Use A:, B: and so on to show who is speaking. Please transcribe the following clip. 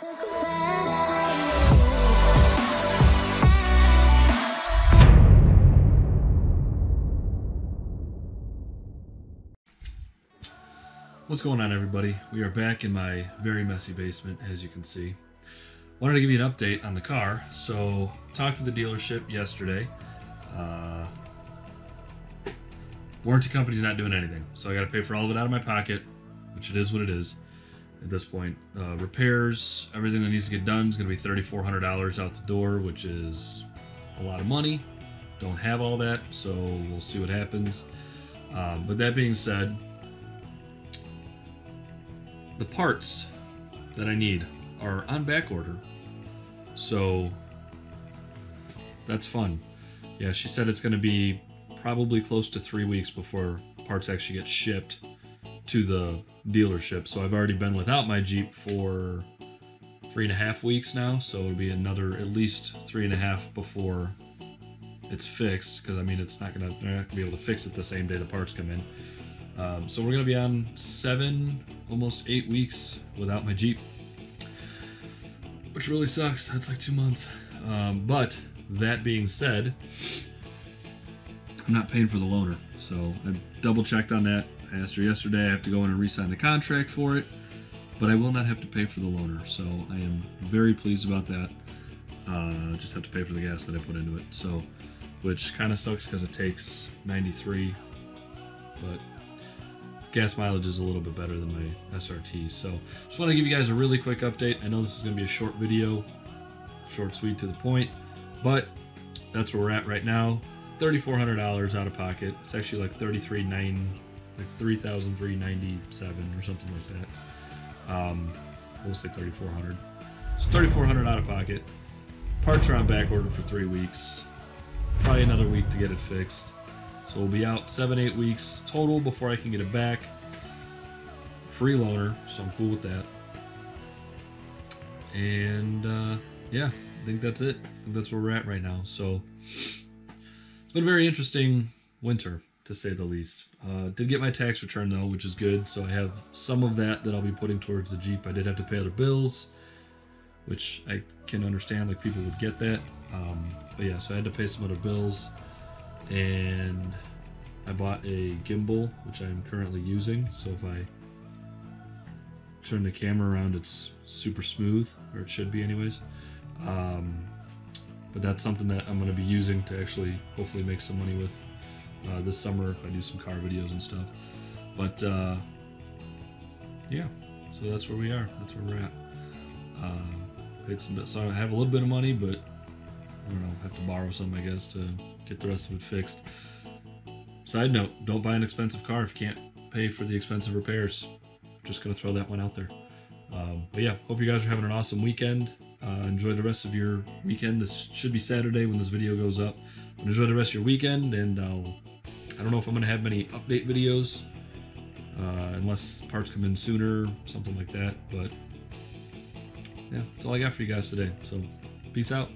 A: What's going on, everybody? We are back in my very messy basement, as you can see. Wanted to give you an update on the car. So, talked to the dealership yesterday. Uh, warranty company's not doing anything, so I got to pay for all of it out of my pocket, which it is what it is at this point. Uh, repairs, everything that needs to get done is going to be $3,400 out the door, which is a lot of money. Don't have all that, so we'll see what happens. Um, but that being said, the parts that I need are on back order. So that's fun. Yeah, she said it's going to be probably close to three weeks before parts actually get shipped to the dealership. So I've already been without my Jeep for three and a half weeks now. So it'll be another at least three and a half before it's fixed. Because I mean, it's not gonna they're not gonna be able to fix it the same day the parts come in. Um, so we're gonna be on seven, almost eight weeks without my Jeep, which really sucks. That's like two months. Um, but that being said, I'm not paying for the loaner. So I double checked on that. Asked her yesterday. I have to go in and re-sign the contract for it, but I will not have to pay for the loaner. So I am very pleased about that. Uh, just have to pay for the gas that I put into it. So, which kind of sucks because it takes 93, but gas mileage is a little bit better than my SRT. So just want to give you guys a really quick update. I know this is going to be a short video, short, sweet, to the point, but that's where we're at right now. $3,400 out of pocket. It's actually like 33.9, like 3,397 or something like that. Um, we'll say 3,400. So 3,400 out of pocket. Parts are on back order for three weeks. Probably another week to get it fixed. So we'll be out seven, eight weeks total before I can get it back. Free loaner, so I'm cool with that. And uh, yeah, I think that's it. Think that's where we're at right now. So it's been a very interesting winter, to say the least. Uh, did get my tax return though, which is good. So I have some of that that I'll be putting towards the Jeep. I did have to pay other bills, which I can understand. Like people would get that. Um, but yeah, so I had to pay some other bills and I bought a gimbal which I'm currently using so if I turn the camera around it's super smooth or it should be anyways um, but that's something that I'm going to be using to actually hopefully make some money with uh, this summer if I do some car videos and stuff but uh, yeah so that's where we are that's where we're at uh, paid some so I have a little bit of money but I don't know have to borrow some I guess to get the rest of it fixed. Side note, don't buy an expensive car if you can't pay for the expensive repairs. Just gonna throw that one out there. Um, but yeah, hope you guys are having an awesome weekend. Uh, enjoy the rest of your weekend. This should be Saturday when this video goes up. Enjoy the rest of your weekend, and I'll, I don't know if I'm going to have many update videos, uh, unless parts come in sooner, something like that. But yeah, that's all I got for you guys today. So peace out.